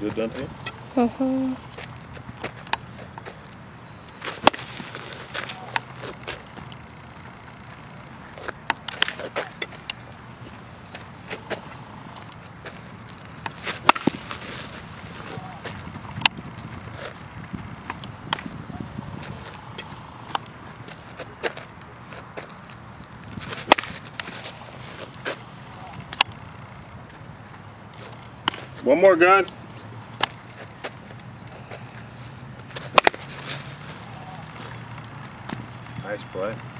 Good, Dante? Uh-huh. One more gun. Nice play.